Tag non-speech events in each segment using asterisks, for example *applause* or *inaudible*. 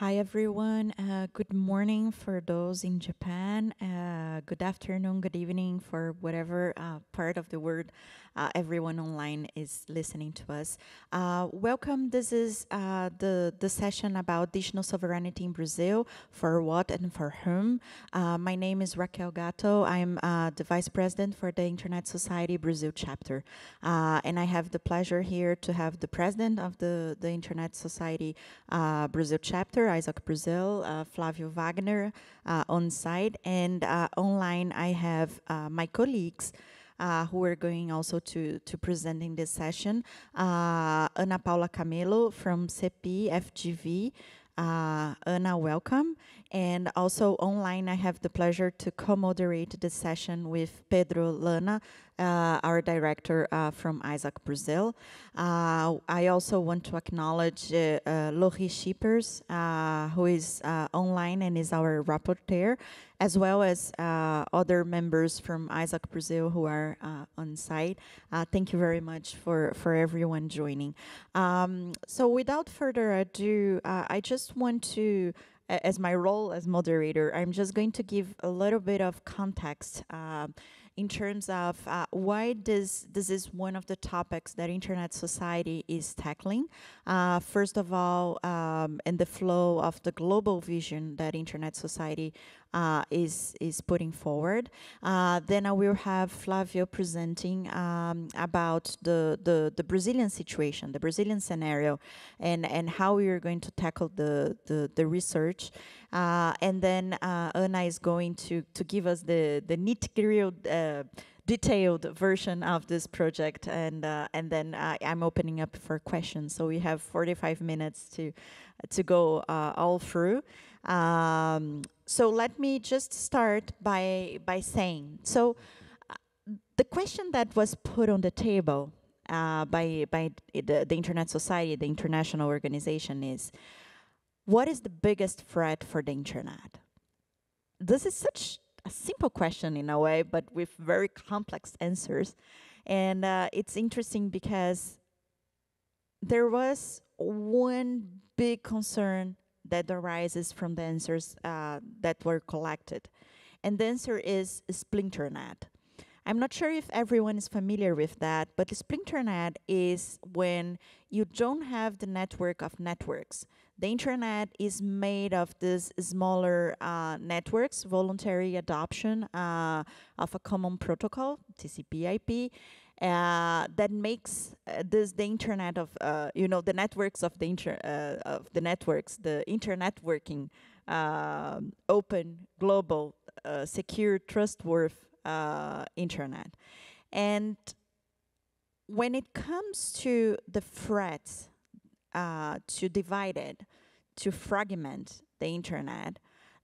hi, everyone. Uh, good morning for those in Japan. Uh, good afternoon, good evening for whatever uh, part of the world uh, everyone online is listening to us. Uh, welcome. This is uh, the, the session about digital sovereignty in Brazil, for what and for whom. my name is Raquel Gatto. I'm the Vice President for the Internet Society Brazil chapter. and I have the pleasure here to have the President of the, the Internet Society Brazil chapter, ISOC Brazil, Flavio Wagner, on site. And online, I have my colleagues uh, who are going also to, to present in this session. Uh, Ana Paula Camelo from CEPI FGV. Uh, Ana, welcome. And also online, I have the pleasure to co-moderate the session with Pedro Lana, uh, our director uh, from ISOC Brazil. Uh, I also want to acknowledge uh, uh Lori Shippers, uh, who is uh, online and is our rapporteur, as well as other members from ISOC Brazil who are on site. thank you very much for, for everyone joining. Um, so without further ado, I just want to as my role as moderator, I'm just going to give a little bit of context uh, in terms of uh, why this, this is one of the topics that Internet Society is tackling. Uh, first of all, um, in the flow of the global vision that Internet Society uh, is is putting forward. Uh, then I will have Flavio presenting um, about the, the, the Brazilian situation, the Brazilian scenario, and and how we are going to tackle the the, the research. Uh, and then uh, Ana is going to to give us the the nitty gritty detailed version of this project and uh, and then uh, I'm opening up for questions. So we have 45 minutes to to go uh, all through. Um, so let me just start by by saying so uh, the question that was put on the table uh, by by the, the Internet Society the international organization is what is the biggest threat for the internet? This is such a simple question in a way, but with very complex answers. And uh, it's interesting because there was one big concern that arises from the answers uh, that were collected. And the answer is splinternet. I'm not sure if everyone is familiar with that, but splinternet is when you don't have the network of networks. The internet is made of these smaller uh, networks, voluntary adoption uh, of a common protocol, TCP/IP, uh, that makes uh, this the internet of uh, you know the networks of the inter uh, of the networks, the internet working, um, open, global, secure, trustworthy internet, and when it comes to the threats uh, to divide it, to fragment the internet,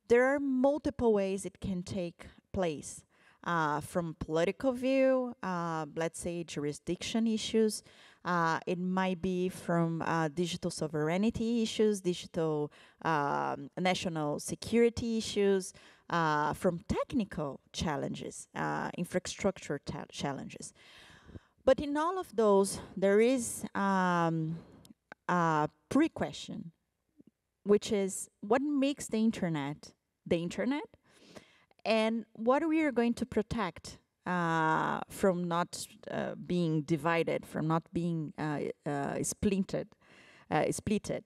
there are multiple ways it can take place. Uh, from political view, uh, let's say jurisdiction issues, uh, it might be from uh, digital sovereignty issues, digital um, national security issues, uh, from technical challenges, uh, infrastructure challenges. But in all of those, there is um, uh, pre-question, which is what makes the internet the internet, and what we are going to protect uh, from not uh, being divided, from not being uh, uh splintered, uh, splitted.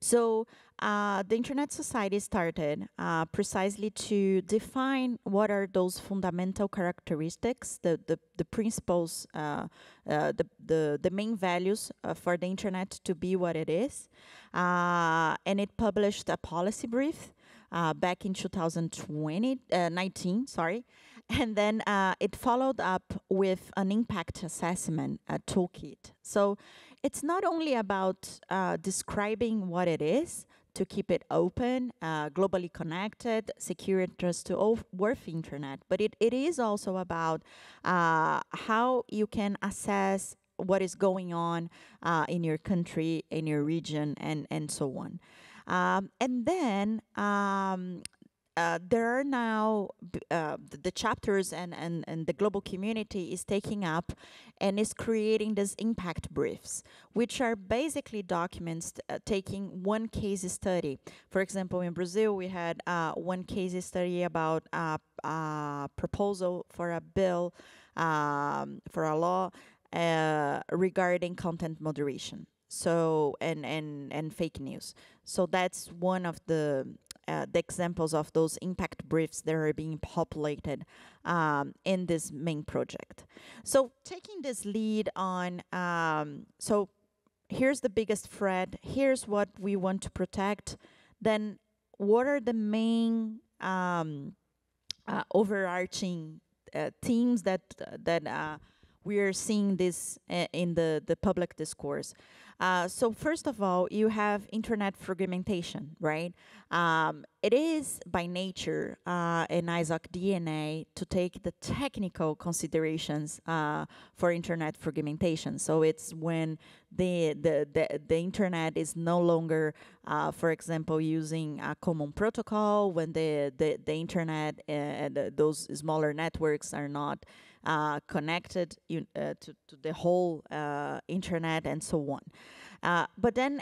So uh, the Internet Society started uh, precisely to define what are those fundamental characteristics, the, the, the principles, uh, uh the, the, the main values uh, for the Internet to be what it is. And it published a policy brief back in 2020, 19, sorry. *laughs* And then it followed up with an impact assessment toolkit. So it's not only about describing what it is, to keep it open, uh, globally connected, secure and trust to all worth internet. But it, it is also about uh, how you can assess what is going on uh, in your country, in your region, and, and so on. Um, and then um, uh, there are now uh, the, chapters and, and, and the global community is taking up and is creating these impact briefs, which are basically documents uh, taking one case study. For example, in Brazil, we had uh, one case study about a proposal for a bill, um, for a law uh, regarding content moderation so and and and fake news so that's one of the uh, the examples of those impact briefs that are being populated um, in this main project. So taking this lead on, um, so here's the biggest threat, here's what we want to protect, then what are the main um, uh, overarching uh, themes that, that uh, we are seeing this uh, in the, the public discourse? Uh, so first of all, you have internet fragmentation, right? Um, it is by nature uh, an ISOC DNA to take the technical considerations uh, for internet fragmentation. So it's when the the the, the internet is no longer, uh, for example, using a common protocol. When the the, the internet and uh, those smaller networks are not uh, connected uh, to, to the whole uh, internet and so on. Uh, but then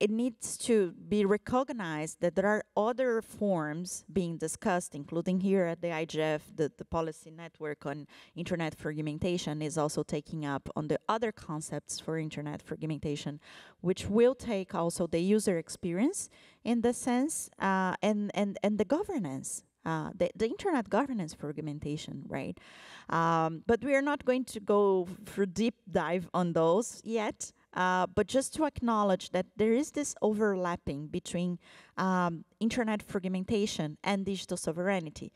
it needs to be recognized that there are other forms being discussed, including here at the IGF, the, the policy network on internet fragmentation is also taking up on the other concepts for internet fragmentation, which will take also the user experience in the sense uh, and, and, and the governance uh, the, the internet governance fragmentation, right? Um, but we are not going to go for deep dive on those yet. Uh, but just to acknowledge that there is this overlapping between um, internet fragmentation and digital sovereignty,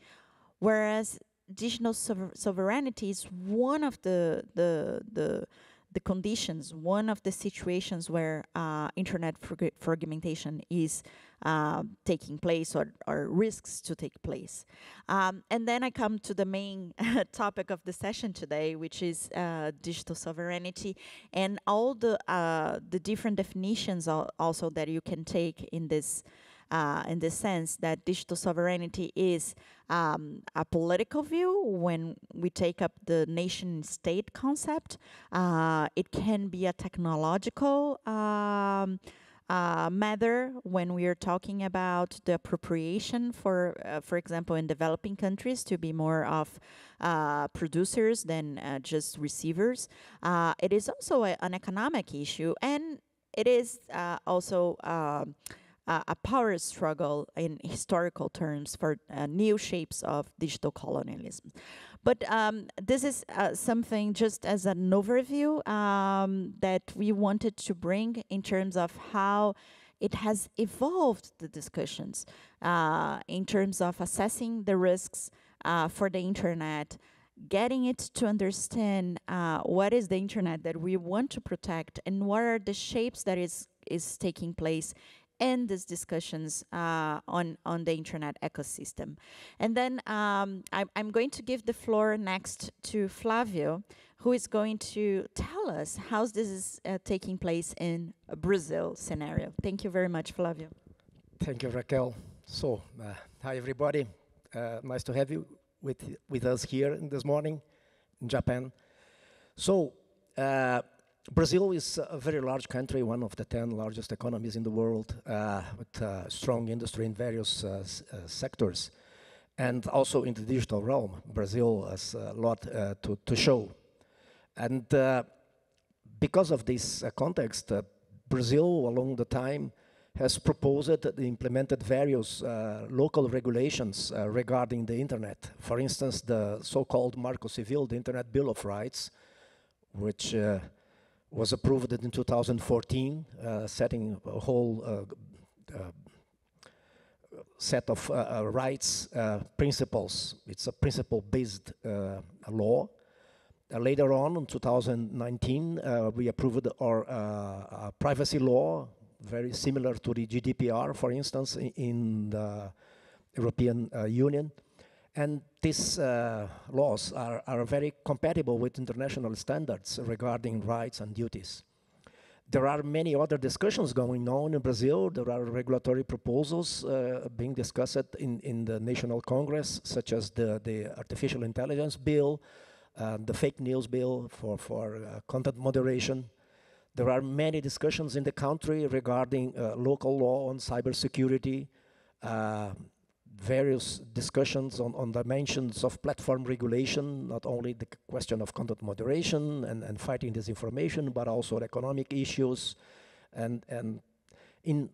whereas digital sovereignty is one of the the the the conditions, one of the situations where uh, internet fragmentation is uh, taking place or, or risks to take place. Um, and then I come to the main *laughs* topic of the session today, which is uh, digital sovereignty and all the, uh, the different definitions also that you can take in this uh, in the sense that digital sovereignty is um, a political view when we take up the nation state concept. Uh, it can be a technological um, uh, matter when we are talking about the appropriation for, uh, for example, in developing countries to be more of uh, producers than uh, just receivers. Uh, it is also a, an economic issue and it is uh, also um, a power struggle in historical terms for new shapes of digital colonialism. But um, this is uh, something just as an overview um, that we wanted to bring in terms of how it has evolved the discussions uh, in terms of assessing the risks uh, for the internet, getting it to understand uh, what is the internet that we want to protect and what are the shapes that is is taking place end these discussions uh, on, on the internet ecosystem. And then um, I, I'm going to give the floor next to Flavio, who is going to tell us how this is uh, taking place in a Brazil scenario. Thank you very much, Flavio. Thank you, Raquel. So, uh, hi everybody. Uh, nice to have you with, with us here this morning in Japan. So, uh, Brazil is a very large country, one of the 10 largest economies in the world, uh, with uh, strong industry in various uh, uh sectors. And also in the digital realm, Brazil has a lot uh, to, to show. And uh, because of this context, Brazil, along the time, has proposed and implemented various local regulations regarding the internet. For instance, the so-called Marco Civil, the Internet Bill of Rights, which was approved in 2014, uh, setting a whole uh, uh, set of uh, uh, rights uh, principles. It's a principle-based law. later on, in 2019, we approved our privacy law, very similar to the GDPR, for instance, in, in the European Union. And these uh, laws are, are very compatible with international standards regarding rights and duties. There are many other discussions going on in Brazil. There are regulatory proposals uh, being discussed in, in the National Congress, such as the, the Artificial Intelligence Bill, uh, the Fake News Bill for, for uh, content moderation. There are many discussions in the country regarding uh, local law on cybersecurity, uh, various discussions on, on dimensions of platform regulation, not only the question of content moderation and, and fighting disinformation, but also economic issues. And, and in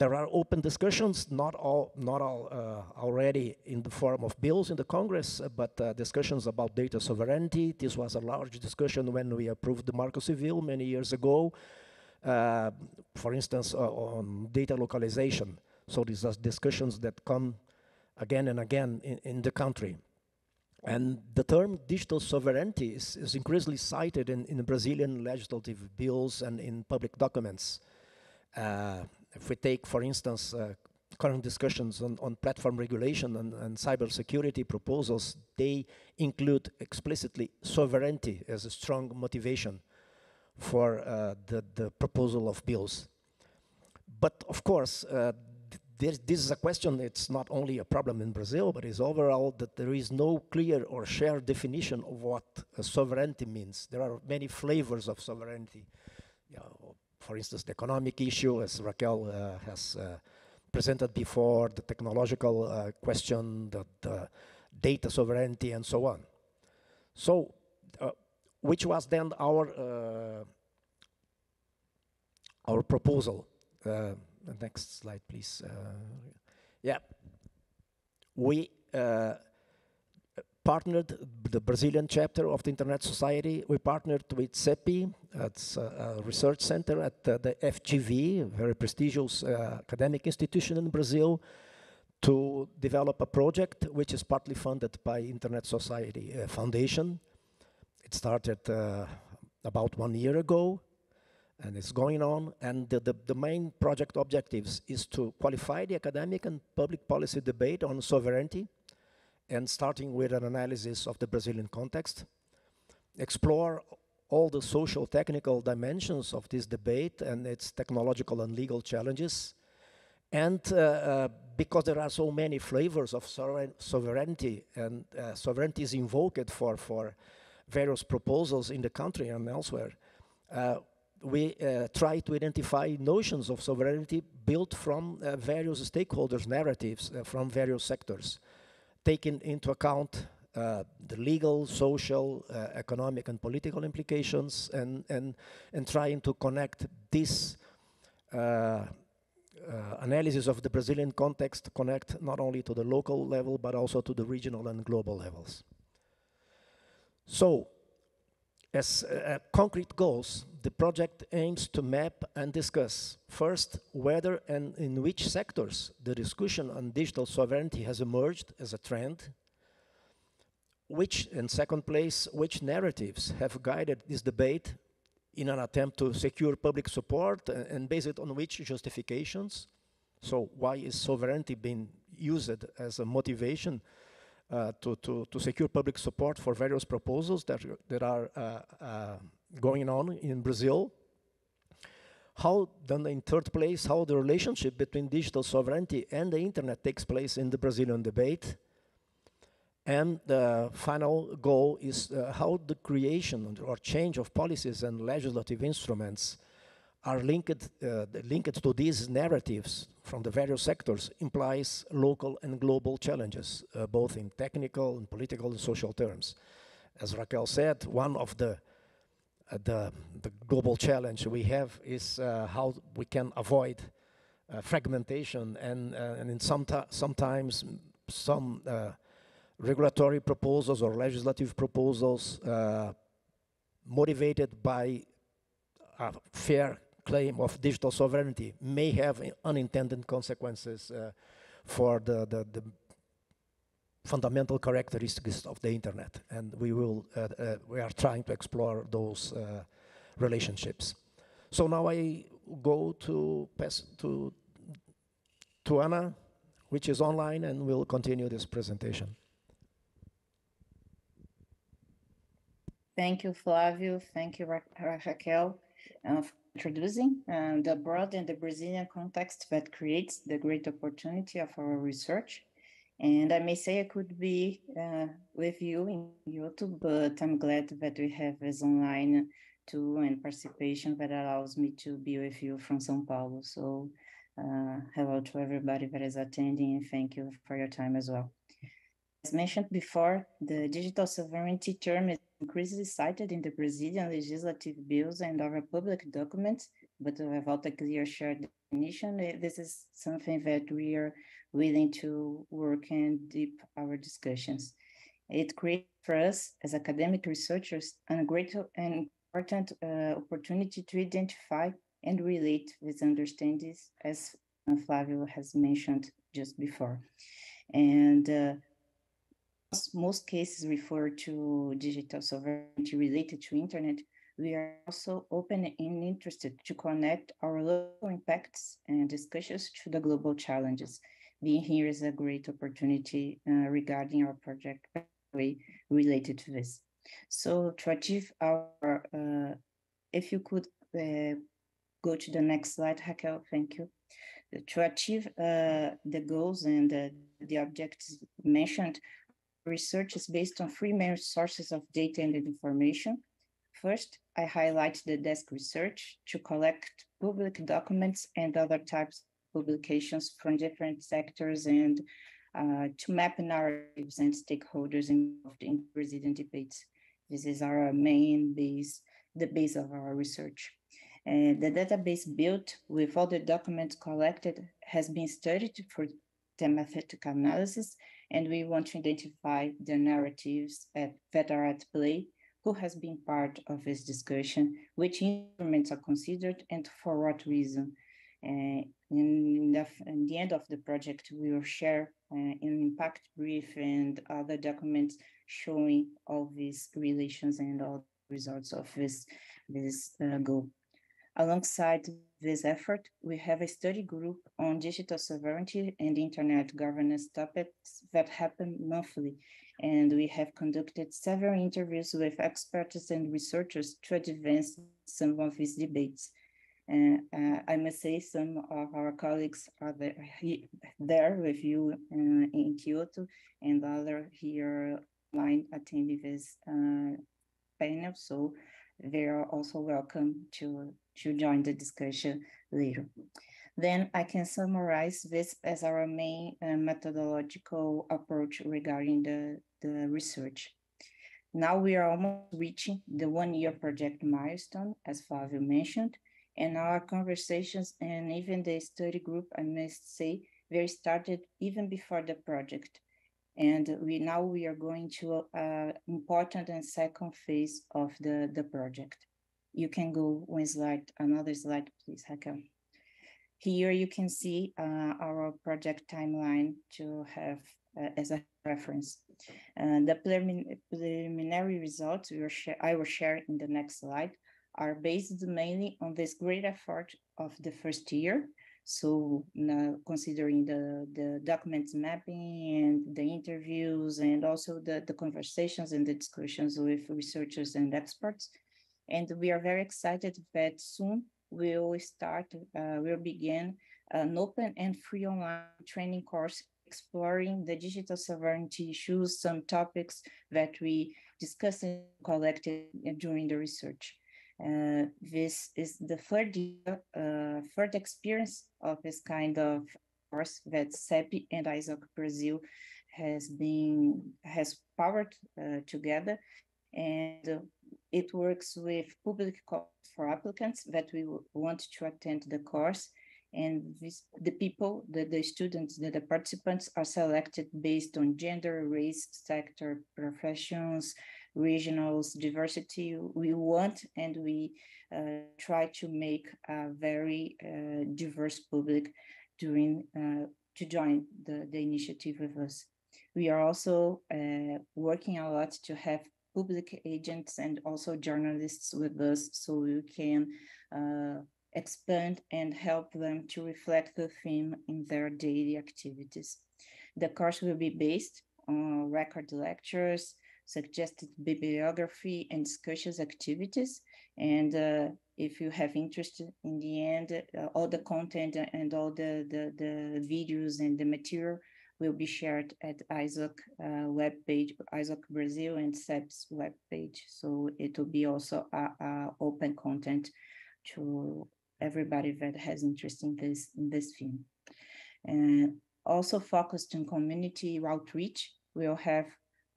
there are open discussions, not all, not all uh, already in the form of bills in the Congress, uh, but uh, discussions about data sovereignty. This was a large discussion when we approved the Marco Civil many years ago. Uh, for instance, uh, on data localization. So these are discussions that come again and again in, in the country. And the term digital sovereignty is, is increasingly cited in, in, Brazilian legislative bills and in public documents. Uh, if we take, for instance, uh, current discussions on, on, platform regulation and, and cybersecurity proposals, they include explicitly sovereignty as a strong motivation for uh, the, the proposal of bills. But of course, uh, this, this is a question, it's not only a problem in Brazil, but it's overall that there is no clear or shared definition of what sovereignty means. There are many flavors of sovereignty. You know, for instance, the economic issue, as Raquel uh, has uh, presented before, the technological uh, question, the, the, data sovereignty, and so on. So, uh, which was then our uh, our proposal? The next slide, please. Uh, yeah. We uh, partnered the Brazilian chapter of the Internet Society. We partnered with CEPI, that's a, a research center at uh, the FGV, a very prestigious uh, academic institution in Brazil, to develop a project which is partly funded by Internet Society uh, Foundation. It started uh, about one year ago and it's going on. And the, the, the, main project objectives is to qualify the academic and public policy debate on sovereignty, and starting with an analysis of the Brazilian context, explore all the social technical dimensions of this debate and its technological and legal challenges. And uh, uh, because there are so many flavors of sovereignty and uh, sovereignty is invoked for, for various proposals in the country and elsewhere, uh, we uh, try to identify notions of sovereignty built from uh, various stakeholders' narratives uh, from various sectors, taking into account uh, the legal, social, uh, economic, and political implications, and, and, and trying to connect this uh, analysis of the Brazilian context, connect not only to the local level, but also to the regional and global levels. So, as concrete goals, the project aims to map and discuss first whether and in which sectors the discussion on digital sovereignty has emerged as a trend, which, in second place, which narratives have guided this debate in an attempt to secure public support and, based on which justifications. So why is sovereignty being used as a motivation uh, to, to, to secure public support for various proposals that, that are uh, uh, going on in Brazil. How then in third place, how the relationship between digital sovereignty and the internet takes place in the Brazilian debate. And the final goal is uh, how the creation or change of policies and legislative instruments are linked, uh, linked to these narratives from the various sectors implies local and global challenges, uh, both in technical and political and social terms. As Raquel said, one of the the, the global challenge we have is uh, how we can avoid uh, fragmentation and, uh, and in some sometimes some regulatory proposals or legislative proposals motivated by a fair claim of digital sovereignty may have unintended consequences uh, for the, the, the, fundamental characteristics of the internet. And we will, uh, uh, we are trying to explore those uh, relationships. So now I go to pass to, to Ana, which is online, and we'll continue this presentation. Thank you, Flavio. Thank you, Ra Raquel. uh, for introducing uh, the broad and the Brazilian context that creates the great opportunity of our research. And I may say I could be uh, with you in Kyoto, but I'm glad that we have this online tool and participation that allows me to be with you from São Paulo. So uh, hello to everybody that is attending and thank you for your time as well. As mentioned before, the digital sovereignty term is increasingly cited in the Brazilian legislative bills and other public documents, but without a clear shared definition, this is something that we are willing to work and deep our discussions. It creates for us as academic researchers a great and important uh, opportunity to identify and relate with understandings as Flavio has mentioned just before. And uh, most cases refer to digital sovereignty related to internet, we are also open and interested to connect our local impacts and discussions to the global challenges. Being here is a great opportunity uh, regarding our project related to this. So to achieve our, uh, if you could uh, go to the next slide, Raquel, thank you. To achieve uh, the goals and the objectives mentioned, research is based on three main sources of data and information. First, I highlight the desk research to collect public documents and other types of publications from different sectors and uh, to map narratives and stakeholders involved in Brazilian debates. This is our main base, the base of our research. And the database built with all the documents collected has been studied for thematic analysis and we want to identify the narratives at, that are at play, who has been part of this discussion, which instruments are considered, and for what reason. Uh, in, the, in, the, end of the project, we will share uh, an impact brief and other documents showing all these relations and all the results of this, this uh, goal. Alongside this effort, we have a study group on digital sovereignty and internet governance topics that happen monthly. And we have conducted several interviews with experts and researchers to advance some of these debates. Uh, uh, I must say some of our colleagues are there, he, there with you uh, in Kyoto and other here online attending this uh, panel. So they are also welcome to to join the discussion later. Then I can summarize this as our main uh, methodological approach regarding the, the research. Now we are almost reaching the one year project milestone, as Flavio mentioned, and our conversations and even the study group, I must say, they started even before the project. And we now we are going to an important and second phase of the, the project. You can go one slide, another slide, please, Raquel. Here you can see uh, our project timeline to have as a reference. Uh, the prelimin preliminary results I will share in the next slide are based mainly on this great effort of the first year. So considering the, the documents mapping and the interviews and also the, the conversations and the discussions with researchers and experts, and we are very excited that soon we will start, uh, we'll begin an open and free online training course exploring the digital sovereignty issues, some topics that we discussed and collected during the research. Uh, this is the third year, uh, third experience of this kind of course that CEP and ISOC Brazil has been has powered uh, together, and it works with public for applicants that we want to attend the course. And this, the people, the, the students, the, the participants are selected based on gender, race, sector, professions, regionals, diversity we want, and we uh, try to make a very uh, diverse public during uh, to join the, the initiative with us. We are also uh, working a lot to have public agents and also journalists with us so we can uh, expand and help them to reflect the theme in their daily activities. The course will be based on record lectures, suggested bibliography and discussions activities, and uh, if you have interest in the end, uh, all the content and all the, the, the videos and the material will be shared at ISOC uh, webpage, ISOC Brazil and SEP's webpage. So it will be also a, a open content to everybody that has interest in this in this film. And also focused on community outreach, we'll have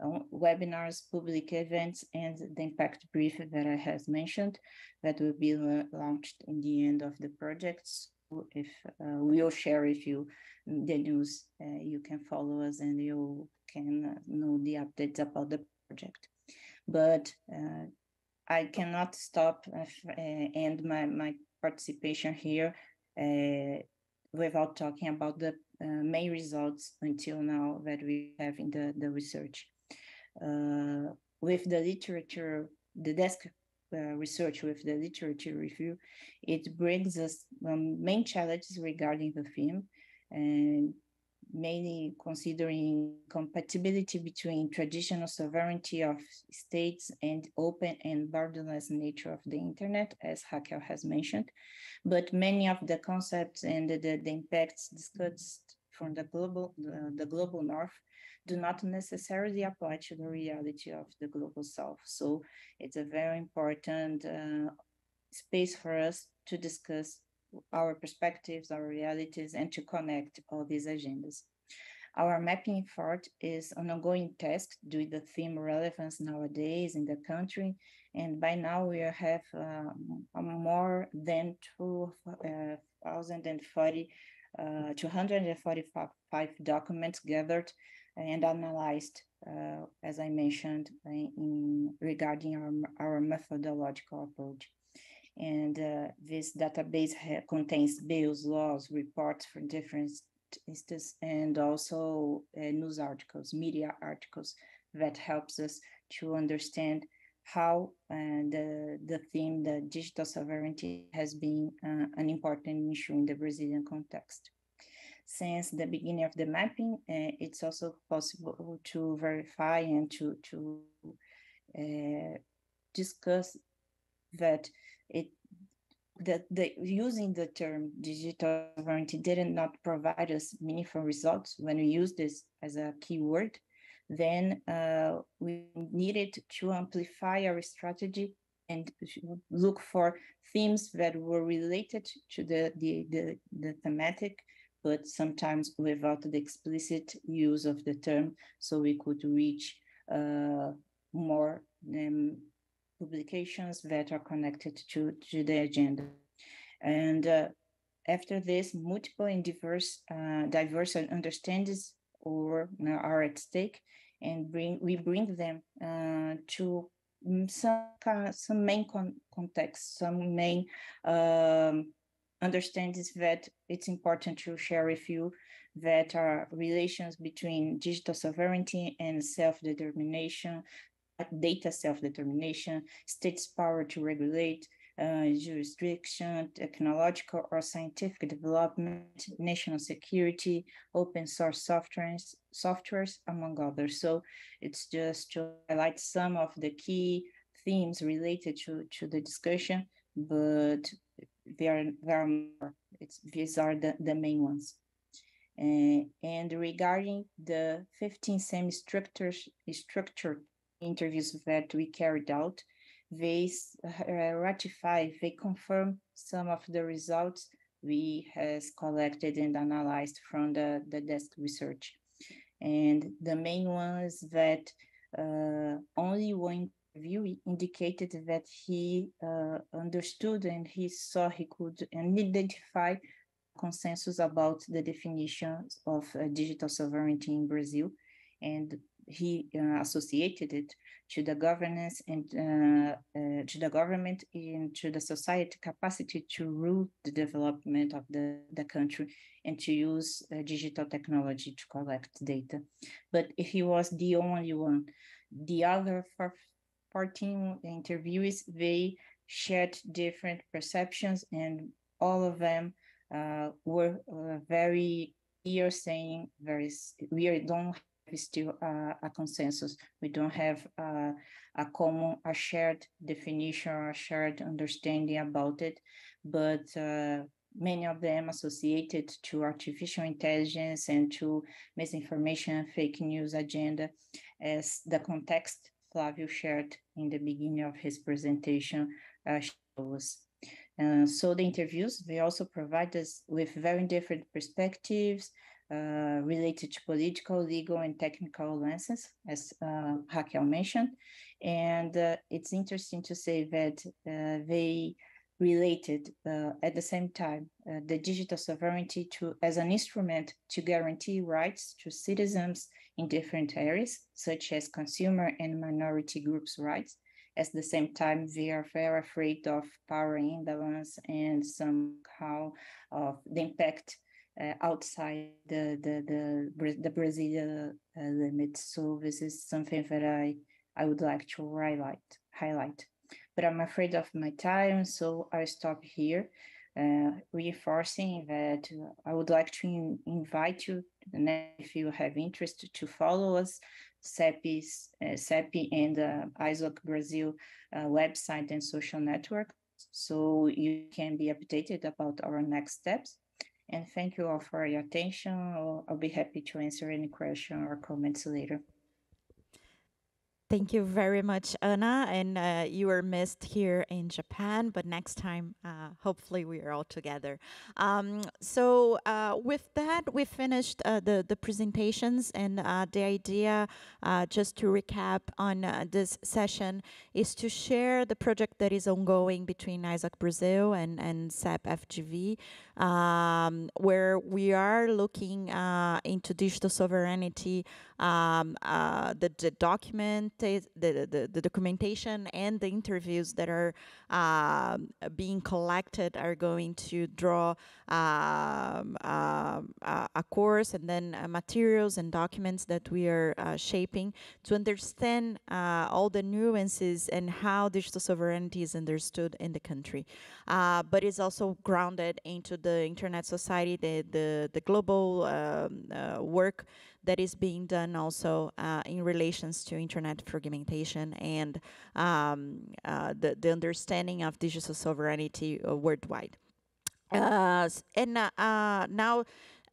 uh, webinars, public events, and the impact brief that I have mentioned that will be launched in the end of the projects. If uh, we'll share with you the news, uh, you can follow us and you can uh, know the updates about the project. But uh, I cannot stop and my, my participation here without talking about the uh, main results until now that we have in the, the research. Uh, with the literature, the desk uh, research with the literature review, it brings us um, main challenges regarding the theme. and mainly considering compatibility between traditional sovereignty of states and open and borderless nature of the internet, as Raquel has mentioned. But many of the concepts and the, the impacts discussed from the global, the, the global north do not necessarily apply to the reality of the global south. So it's a very important uh, space for us to discuss our perspectives, our realities, and to connect all these agendas. Our mapping effort is an ongoing task due to the theme relevance nowadays in the country. And by now we have um, more than 2,040, uh, 245 documents gathered and analyzed, uh, as I mentioned, in, regarding our, our methodological approach. And uh, this database contains bills, laws, reports for different instances, and also uh, news articles, media articles that helps us to understand how uh, the, the theme, the digital sovereignty has been uh, an important issue in the Brazilian context. Since the beginning of the mapping, uh, it's also possible to verify and to, to uh, discuss that it that the using the term digital sovereignty did not provide us meaningful results when we use this as a keyword, then uh, we needed to amplify our strategy and look for themes that were related to the, the, the, the thematic, but sometimes without the explicit use of the term, so we could reach uh, more um, publications that are connected to, to the agenda. And uh, after this, multiple and diverse, uh, diverse understandings or are at stake, and bring we bring them uh, to some some main con context, some main um, understandings that it's important to share with you that are relations between digital sovereignty and self-determination, data self-determination, states' power to regulate, uh, jurisdiction, technological or scientific development, national security, open source softwares, softwares, among others. So it's just to highlight some of the key themes related to, to the discussion, but there are, there are more. It's, these are the, the main ones. Uh, and regarding the 15 semi-structured interviews that we carried out, they uh, ratify, they confirm some of the results we has collected and analyzed from the, the desk research. And the main one is that uh, only one interview indicated that he uh, understood and he saw he could and identify consensus about the definitions of uh, digital sovereignty in Brazil. And he uh, associated it to the governance and uh, uh, to the government and to the society capacity to rule the development of the, the country and to use uh, digital technology to collect data. But if he was the only one, the other 14 interviewees, they shared different perceptions and all of them uh, were uh, very clear saying very, we don't still uh, a consensus. We don't have uh, a common, a shared definition or a shared understanding about it, but uh, many of them associated to artificial intelligence and to misinformation fake news agenda as the context Flavio shared in the beginning of his presentation uh, shows. Uh, so the interviews, they also provide us with very different perspectives uh, related to political, legal, and technical lenses, as uh, Raquel mentioned. And uh, it's interesting to say that uh, they related uh, at the same time the digital sovereignty to as an instrument to guarantee rights to citizens in different areas such as consumer and minority groups rights at the same time they are very afraid of power imbalance and somehow of the impact uh, outside the the the, the Brazilian uh, limits so this is something that I I would like to highlight highlight but I'm afraid of my time, so I stop here, uh, reinforcing that I would like to in invite you, and if you have interest, to follow us, CEPI's, uh, CEPI and uh, ISOC Brazil uh, website and social network, so you can be updated about our next steps. And thank you all for your attention. I'll, I'll be happy to answer any question or comments later. Thank you very much, Ana. And uh, you were missed here in Japan, but next time, uh, hopefully, we are all together. Um, so, uh, with that, we finished uh, the the presentations, and uh, the idea, uh, just to recap on this session, is to share the project that is ongoing between ISOC Brazil and and CEP FGV, um, where we are looking into digital sovereignty um, uh, the, the document, the, the, the, documentation and the interviews that are uh, being collected are going to draw um, uh, a course and then uh, materials and documents that we are uh, shaping to understand uh, all the nuances and how digital sovereignty is understood in the country. but it's also grounded into the internet society, the, the, the global um, work that is being done also uh, in relations to internet fragmentation and um, uh, the, the understanding of digital sovereignty uh, worldwide. Uh, and uh, now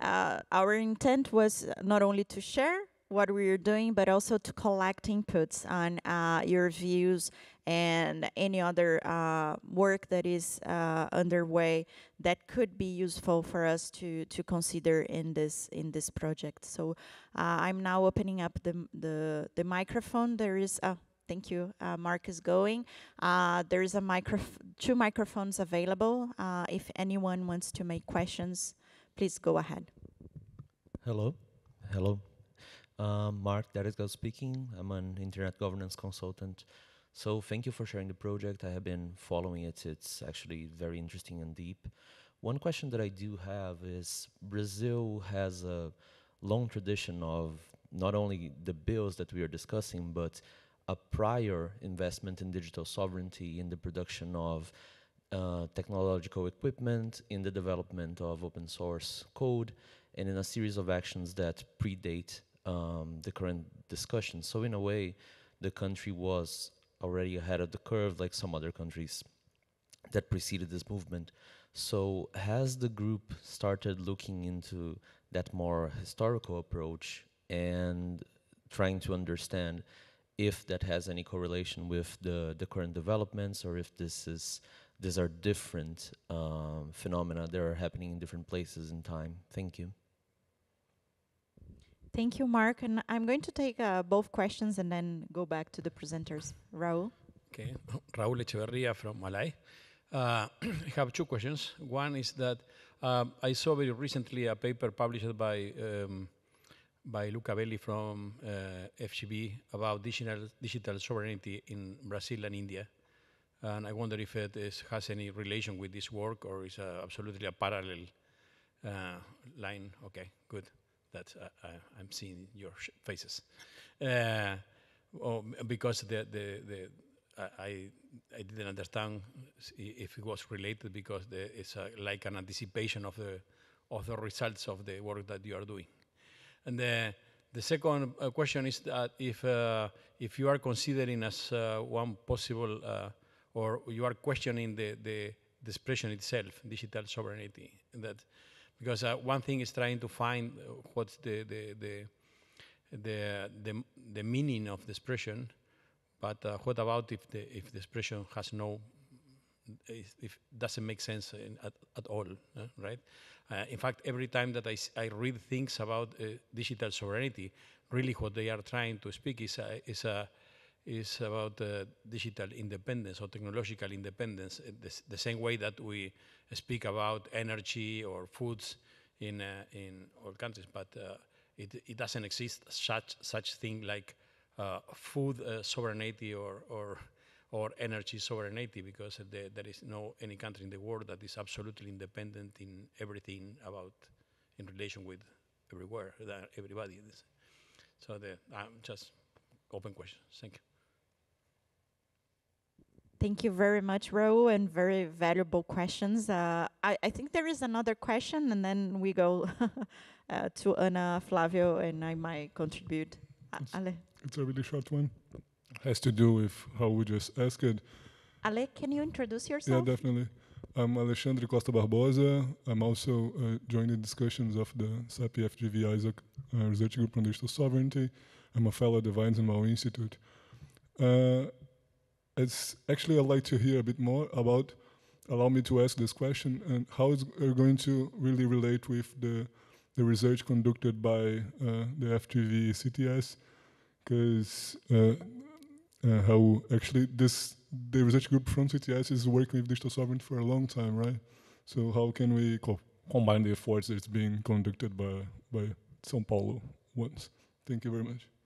our intent was not only to share what we are doing, but also to collect inputs on your views and any other uh, work that is uh, underway that could be useful for us to to consider in this in this project. So uh, I'm now opening up the the the microphone. There is a thank you. Uh, Mark is going. Uh, there is a micro two microphones available. Uh, if anyone wants to make questions, please go ahead. Hello, hello. Um, Mark Datysgeld speaking. I'm an internet governance consultant so thank you for sharing the project. I have been following it. It's actually very interesting and deep. One question that I do have is Brazil has a long tradition of not only the bills that we are discussing, but a prior investment in digital sovereignty in the production of uh, technological equipment, in the development of open source code, and in a series of actions that predate um, the current discussion. So in a way, the country was already ahead of the curve like some other countries that preceded this movement. So has the group started looking into that more historical approach and trying to understand if that has any correlation with the, the current developments or if this is these are different um, phenomena that are happening in different places in time. Thank you. Thank you, Mark. And I'm going to take uh, both questions and then go back to the presenters. Raul? Okay, *coughs* Raul Echeberría from ALAI. Uh, *clears throat* I have two questions. One is that um, I saw very recently a paper published by um, by Luca Belli from uh, FGV about digital, digital sovereignty in Brazil and India. And I wonder if it is, has any relation with this work or is absolutely a parallel uh, line. Okay, good that uh, I, am seeing your faces. Uh, oh, because the, the, the I, I didn't understand if it was related because the, it's a, like an anticipation of the, of the results of the work that you are doing. And the, the second uh, question is that if uh, if you are considering as uh, one possible or you are questioning the, the, the expression itself, digital sovereignty, that because one thing is trying to find what's the the, the the the, the meaning of the expression, but uh, what about if the if the expression has no if, if doesn't make sense in, at, at all, uh, right? Uh, in fact, every time that I, I read things about uh, digital sovereignty, really what they are trying to speak is a, is a is about uh, digital independence or technological independence, uh, the, the, same way that we speak about energy or foods in uh, in all countries, but uh, it, it doesn't exist such such thing like food sovereignty or or or energy sovereignty because the, there is no any country in the world that is absolutely independent in everything about in relation with everywhere everybody. So the um, just open questions. Thank you. Thank you very much, Raul, and very valuable questions. Uh, I, I, think there is another question, and then we go *laughs* uh, to Ana, Flavio, and I might contribute. It's, Ale. It's a really short one has to do with how we just asked. It. Ale, can you introduce yourself? Yeah, definitely. I'm Alexandre Costa Barbosa. I'm also uh, joining discussions of the CEPI FGV ISOC uh, Research Group on Digital Sovereignty. I'm a fellow at the Weizenbaum Institute. It's actually I'd like to hear a bit more about, allow me to ask this question, and how it's going to really relate with the, the research conducted by uh, the FGV CTS, because uh, uh, how actually this the research group from CTS is working with digital sovereignty for a long time, right? So how can we co combine the efforts that's being conducted by by São Paulo once? Thank you very much.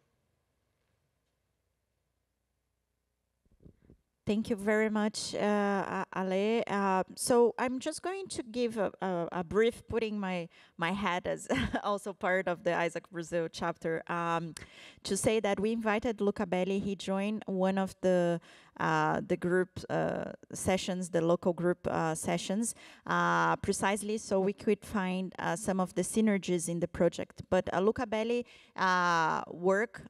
Thank you very much, uh, Ale. Uh, so I'm just going to give a, a, a, brief, putting my my hat as *laughs* also part of the ISOC Brazil chapter, um, to say that we invited Luca Belli. He joined one of the uh, the group uh, sessions, the local group uh, sessions, uh, precisely so we could find some of the synergies in the project. But Luca Belli work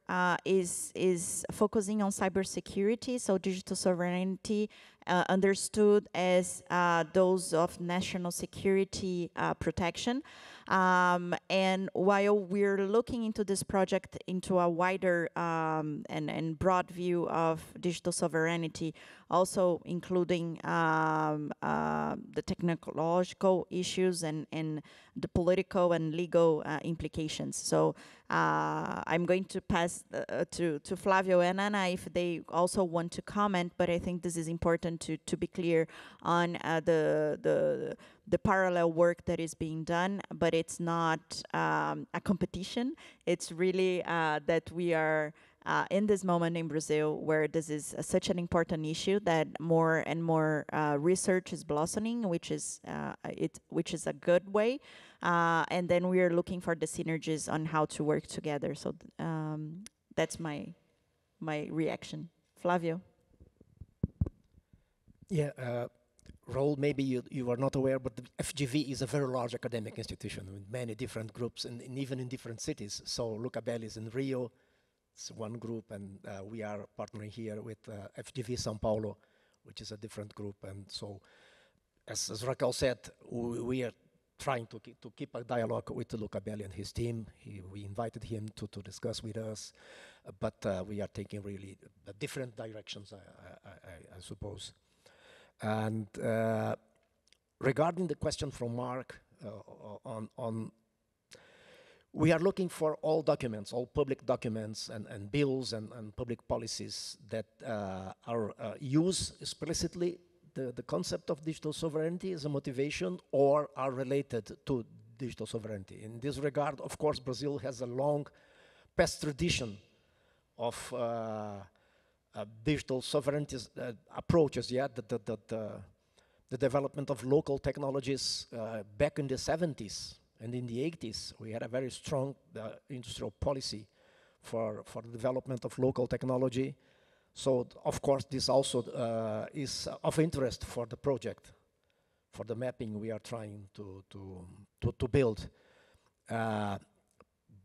is is focusing on cybersecurity, so digital sovereignty uh, understood as uh, those of national security uh, protection. Um, and while we're looking into this project into a wider um, and, and broad view of digital sovereignty, also including um, uh, the technological issues and, and the political and legal uh, implications. So uh, I'm going to pass uh, to, to Flavio and Ana if they also want to comment, but I think this is important to, to be clear on uh, the, the, the parallel work that is being done, but it's not um, a competition. It's really uh, that we are uh, in this moment in Brazil where this is uh, such an important issue that more and more uh, research is blossoming, which is uh, it, which is a good way. Uh, and then we are looking for the synergies on how to work together. So um, that's my my reaction, Flavio. Yeah. Uh, Raul, maybe you, you are not aware, but the FGV is a very large academic institution with many different groups and, and even in different cities. So Luca Belli is in Rio, it's one group, and uh, we are partnering here with uh, FGV São Paulo, which is a different group. And so, as, as Raquel said, we, we are trying to keep, to keep a dialogue with Luca Belli and his team. He, we invited him to, to discuss with us, uh, but uh, we are taking really different directions, I, I, I suppose. And uh, regarding the question from Mark uh, on, on we are looking for all documents, all public documents and, and bills and, and public policies that uh, are uh, use explicitly the, the concept of digital sovereignty as a motivation or are related to digital sovereignty. In this regard, of course, Brazil has a long past tradition of uh, uh digital sovereignty uh, approaches, yeah, the, the, the, the, development of local technologies uh, back in the 70s and in the 80s, we had a very strong uh, industrial policy for, for the development of local technology. So, of course, this also uh, is of interest for the project, for the mapping we are trying to, to, to, to build. Uh,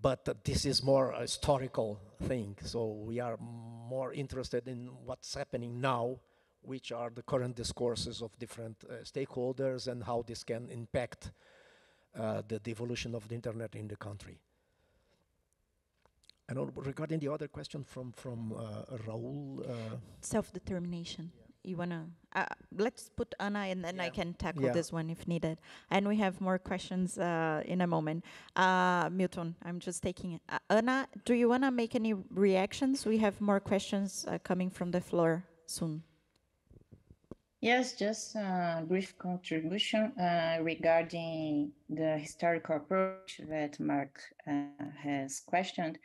but this is more a historical thing. So we are more interested in what's happening now, which are the current discourses of different uh, stakeholders and how this can impact uh, the, the evolution of the internet in the country. And regarding the other question from from uh, Raul, uh, self-determination. You wanna? Uh, let's put Ana, and then Yeah. I can tackle Yeah. this one if needed. And we have more questions uh, in a moment. Uh, Milton, I'm just taking. Uh, Ana, do you wanna make any reactions? We have more questions uh, coming from the floor soon. Yes, just a brief contribution uh, regarding the historical approach that Mark uh, has questioned.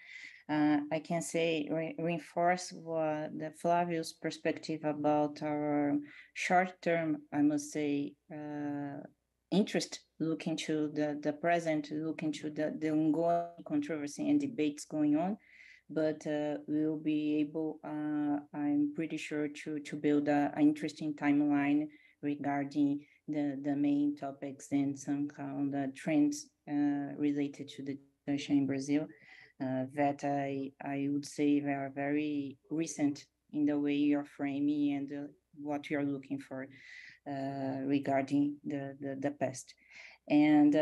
Uh, I can say re reinforce what the Flavio's perspective about our short-term, I must say, uh, interest looking to the, the present, looking to the, the ongoing controversy and debates going on but uh, we'll be able, uh, I'm pretty sure, to, to build an interesting timeline regarding the, the main topics and somehow the trends uh, related to the discussion in Brazil uh, that I, I would say are very recent in the way you're framing and uh, what you're looking for regarding the, the, the past. And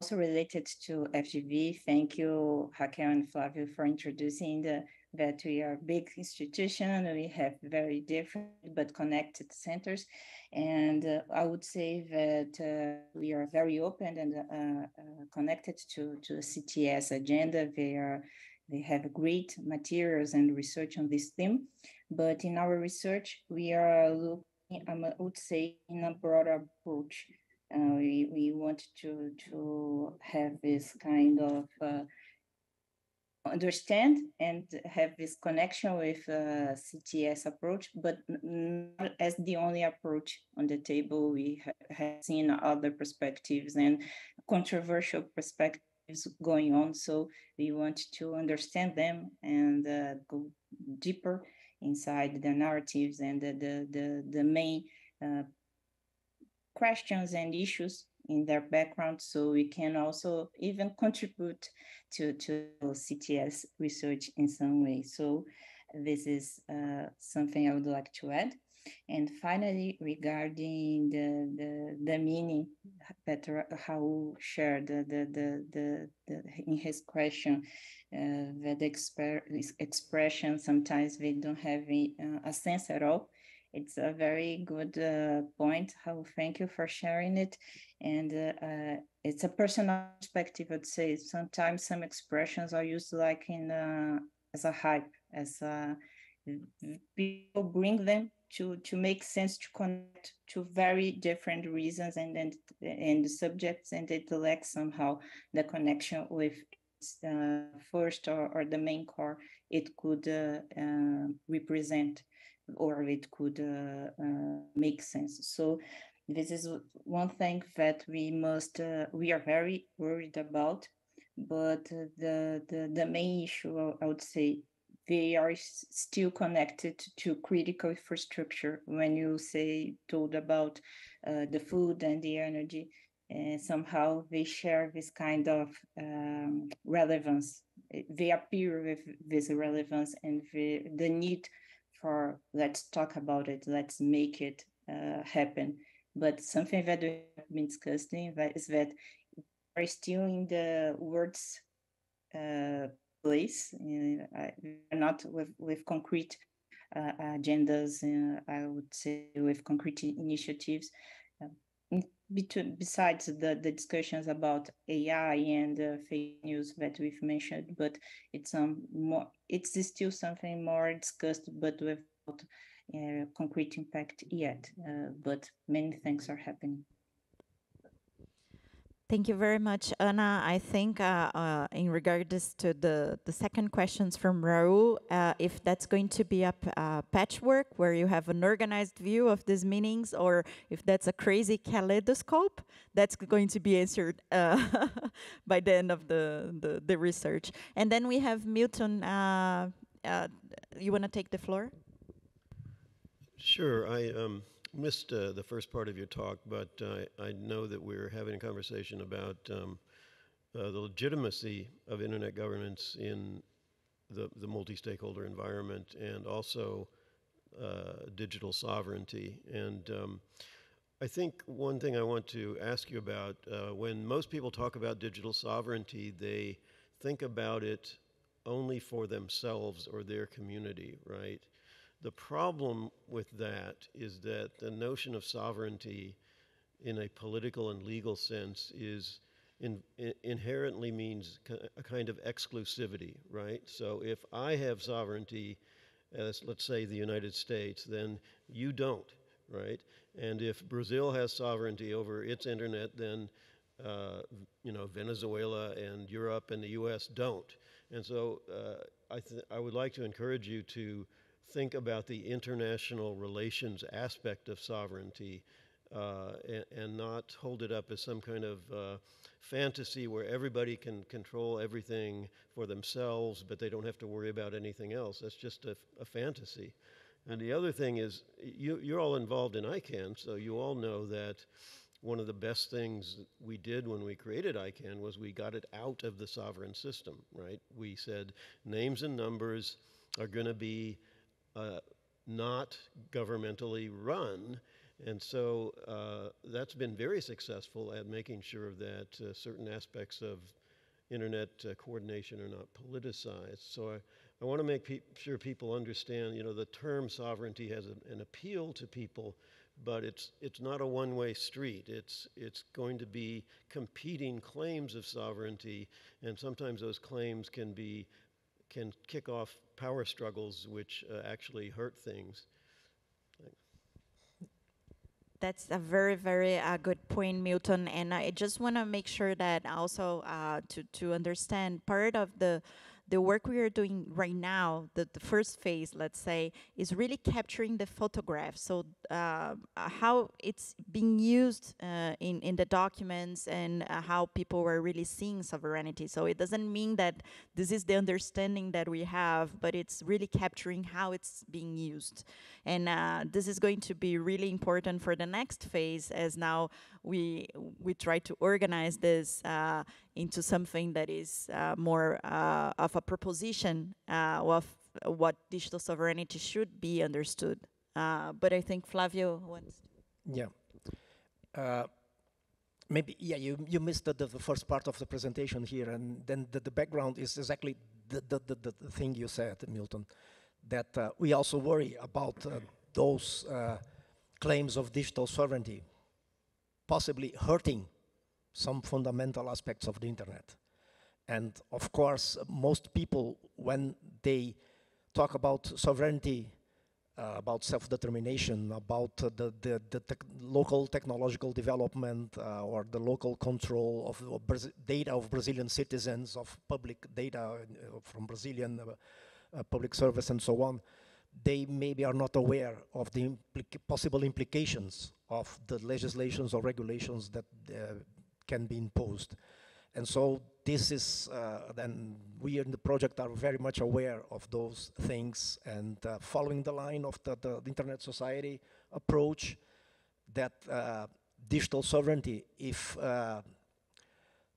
also related to FGV, thank you, Raquel and Flavio, for introducing the, that we are a big institution. We have very different but connected centers. And uh, I would say that uh, we are very open and uh, connected to, to the CTS agenda. They, are, they have great materials and research on this theme. But in our research, we are looking, I would say, in a broader approach. Uh, we, we want to, to have this kind of uh, understand and have this connection with uh, CTS approach, but not as the only approach on the table. We ha have seen other perspectives and controversial perspectives going on. So we want to understand them and uh, go deeper inside the narratives and the, the, the, the main uh, questions and issues in their background so we can also even contribute to, to CTS research in some way. So this is uh, something I would like to add. And finally, regarding the, the, the meaning that Raul shared the, the, the, the, in his question, uh, that exper expression, sometimes they don't have a, a sense at all it's a very good uh, point. How thank you for sharing it. And uh, uh, it's a personal perspective, I'd say. Sometimes some expressions are used like in uh, as a hype, as a, people bring them to to make sense to connect to very different reasons and then and the subjects and it lacks somehow the connection with uh, first or, or the main core it could uh, uh, represent or it could uh, uh, make sense. So this is one thing that we must, uh, we are very worried about, but the, the, the main issue, I would say, they are still connected to critical infrastructure. When you say told about uh, the food and the energy, somehow they share this kind of um, relevance. They appear with this relevance and the, the need for let's talk about it, let's make it uh, happen. But something that we have been discussing is that we're still in the words uh, place, not with, with concrete uh, agendas, uh, I would say with concrete initiatives. Between, besides the, the discussions about AI and uh, fake news that we've mentioned, but it's um more it's still something more discussed, but without uh, concrete impact yet. Uh, but many things are happening. Thank you very much, Ana. I think uh, uh, in regards to the, the second questions from Raul, uh, if that's going to be a patchwork where you have an organized view of these meanings, or if that's a crazy kaleidoscope, that's going to be answered uh, *laughs* by the end of the, the, the, research. And then we have Milton. Uh, uh, you want to take the floor? Sure. I um missed uh, the first part of your talk, but uh, I know that we are having a conversation about um, uh, the legitimacy of internet governance in the, the multi-stakeholder environment and also uh, digital sovereignty. And um, I think one thing I want to ask you about, uh, when most people talk about digital sovereignty, they think about it only for themselves or their community, right? The problem with that is that the notion of sovereignty in a political and legal sense is in, in, inherently means a kind of exclusivity, right? So if I have sovereignty as, let's say, the United States, then you don't, right? And if Brazil has sovereignty over its internet, then uh, you know Venezuela and Europe and the U.S. don't. And so uh, I, I would like to encourage you to think about the international relations aspect of sovereignty uh, and, and, not hold it up as some kind of uh, fantasy where everybody can control everything for themselves, but they don't have to worry about anything else. That's just a, a fantasy. And the other thing is, you, you're all involved in ICANN, so you all know that one of the best things we did when we created ICANN was we got it out of the sovereign system, right? We said names and numbers are going to be uh, not governmentally run. And so uh, that's been very successful at making sure that uh, certain aspects of internet uh, coordination are not politicized. So I, I want to make pe sure people understand, you know, the term sovereignty has a, an appeal to people, but it's, it's not a one-way street. It's, it's going to be competing claims of sovereignty, and sometimes those claims can be can kick off power struggles which uh, actually hurt things. That's a very, very uh, good point, Milton. And I just want to make sure that also uh, to, to understand part of the the work we are doing right now, the, the first phase, let's say, is really capturing the photograph. So uh, how it's being used uh, in, in the documents and uh, how people were really seeing sovereignty. So it doesn't mean that this is the understanding that we have, but it's really capturing how it's being used. And uh, this is going to be really important for the next phase as now we, we try to organize this uh, into something that is uh, more uh, of a proposition uh, of what digital sovereignty should be understood. Uh, but I think Flavio wants. Yeah. Uh, maybe, yeah, you, you missed the, the, first part of the presentation here, and then the, the background is exactly the, the, the, the thing you said, Milton, that we also worry about those claims of digital sovereignty possibly hurting some fundamental aspects of the internet. And of course, most people, when they talk about sovereignty, uh, about self-determination, about uh, the, the, the local technological development uh, or the local control of, of data of Brazilian citizens, of public data uh, from Brazilian uh, uh, public service and so on, they maybe are not aware of the possible implications of the legislations or regulations that can be imposed. And so this is, uh, then we in the project are very much aware of those things and uh, following the line of the, the, Internet Society approach that uh, digital sovereignty, if uh,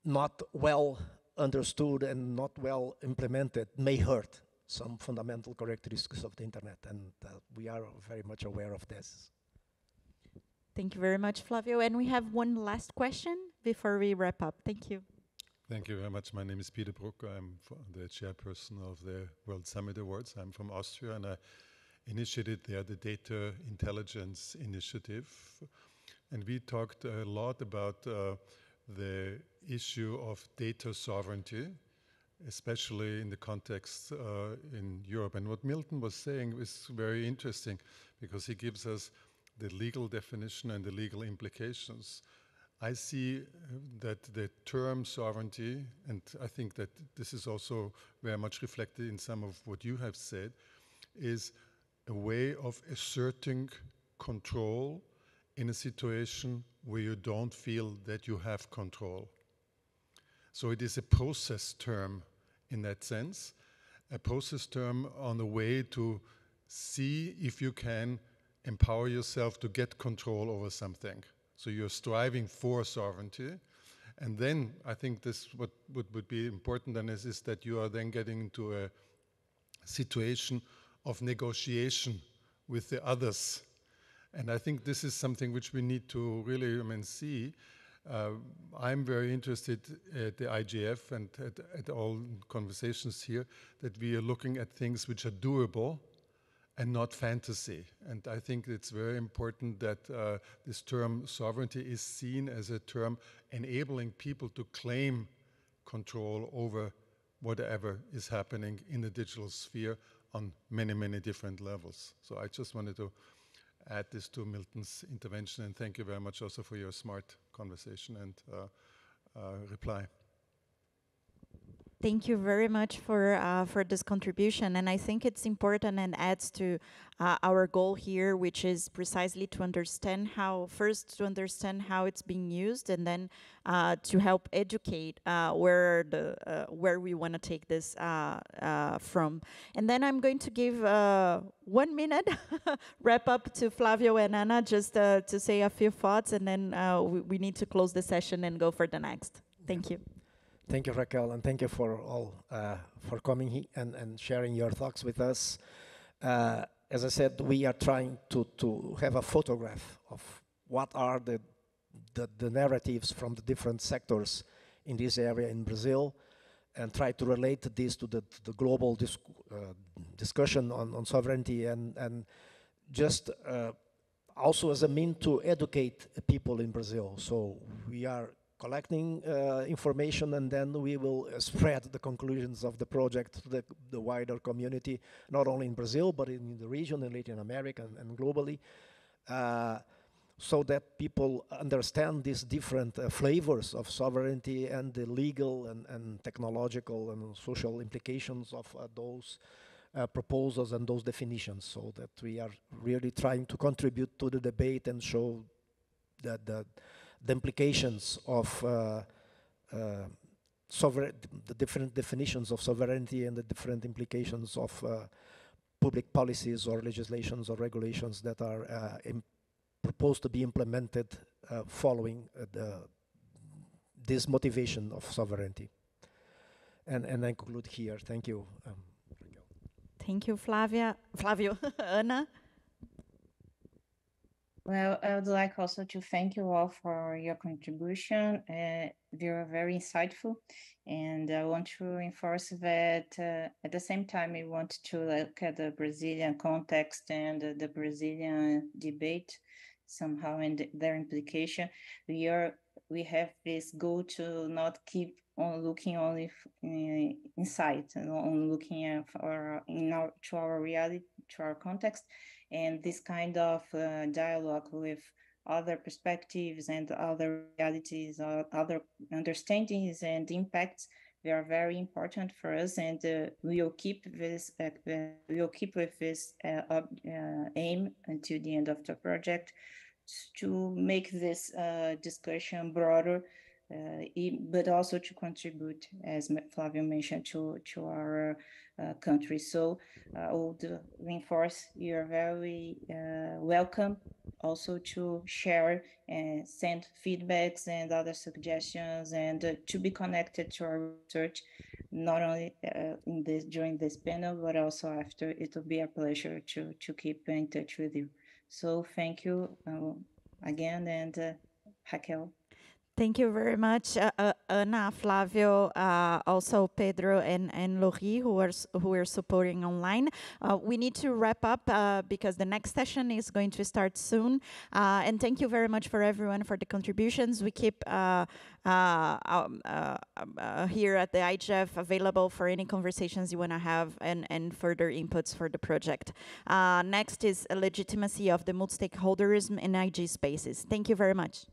not well understood and not well implemented, may hurt some fundamental characteristics of the Internet. And uh, we are very much aware of this. Thank you very much, Flavio. And we have one last question before we wrap up. Thank you. Thank you very much. My name is Peter Bruck. I'm the chairperson of the World Summit Awards. I'm from Austria and I initiated there the Data Intelligence Initiative. And we talked a lot about uh, the issue of data sovereignty, especially in the context uh, in Europe. And what Milton was saying is very interesting because he gives us the legal definition and the legal implications. I see uh, that the term sovereignty, and I think that this is also very much reflected in some of what you have said, is a way of asserting control in a situation where you don't feel that you have control. So it is a process term in that sense, a process term on the way to see if you can empower yourself to get control over something. So you're striving for sovereignty. And then I think this what would, would be important then is, is that you are then getting into a situation of negotiation with the others. And I think this is something which we need to really I mean, see. Uh, I'm very interested at the IGF and at, at, all conversations here that we are looking at things which are doable and not fantasy. And I think it's very important that uh, this term sovereignty is seen as a term enabling people to claim control over whatever is happening in the digital sphere on many, many different levels. So I just wanted to add this to Milton's intervention and thank you very much also for your smart conversation and uh, uh, reply. Thank you very much for uh, for this contribution, and I think it's important and adds to uh, our goal here, which is precisely to understand how first to understand how it's being used, and then uh, to help educate uh, where the uh, where we want to take this uh, from. And then I'm going to give one minute *laughs* wrap up to Flavio and Ana just to say a few thoughts, and then we, we need to close the session and go for the next. Thank you. Thank you, Raquel, and thank you for all uh, for coming and, and sharing your thoughts with us. Uh, as I said, we are trying to, to have a photograph of what are the, the, the narratives from the different sectors in this area in Brazil and try to relate this to the, the global uh, discussion on, on sovereignty and, and just uh, also as a mean to educate people in Brazil. So we are collecting uh, information and then we will uh, spread the conclusions of the project to the, the, wider community, not only in Brazil, but in the region, in Latin America and, and globally, uh, so that people understand these different uh, flavors of sovereignty and the legal and, and technological and social implications of uh, those uh, proposals and those definitions, so that we are really trying to contribute to the debate and show that, that the implications of uh, uh, the different definitions of sovereignty and the different implications of uh, public policies or legislations or regulations that are proposed to be implemented following the, this motivation of sovereignty. And, and I conclude here. Thank you. Um, Thank you, Flavia. Flavio. *laughs* Ana? Well, I would like also to thank you all for your contribution. Uh, they were very insightful. And I want to reinforce that uh, at the same time, we want to look at the Brazilian context and uh, the Brazilian debate somehow and their implication. We are we have this goal to not keep on looking only uh, inside and on looking at in our to our reality our context and this kind of uh, dialogue with other perspectives and other realities, uh, other understandings and impacts, they are very important for us, and uh, we will keep this. Uh, we will keep with this aim until the end of the project to make this discussion broader but also to contribute, as Flavio mentioned, to, to our uh, country. So uh, I would reinforce you're very welcome also to share and send feedbacks and other suggestions and to be connected to our research not only in this during this panel but also after. It will be a pleasure to to keep in touch with you. So thank you uh, again and uh, Raquel Thank you very much, uh, uh, Ana, Flavio, uh, also Pedro and, and Laurie, who are, who are supporting online. Uh, we need to wrap up uh, because the next session is going to start soon. Uh, and thank you very much for everyone for the contributions. We keep um, here at the IGF available for any conversations you want to have and, and further inputs for the project. next is legitimacy of the multi-stakeholderism in IG spaces. Thank you very much.